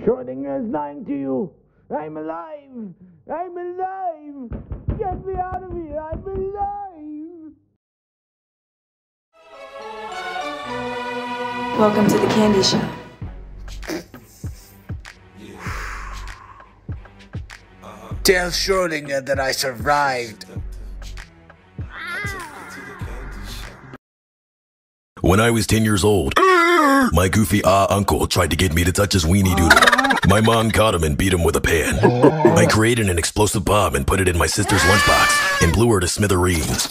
Schrodinger's lying to you. I'm alive. I'm alive. Get me out of here. I'm alive. Welcome to the candy shop. Tell Schrodinger that I survived. When I was 10 years old, my goofy ah uncle tried to get me to touch his weenie doodle. My mom caught him and beat him with a pan. I created an explosive bomb and put it in my sister's lunchbox and blew her to smithereens.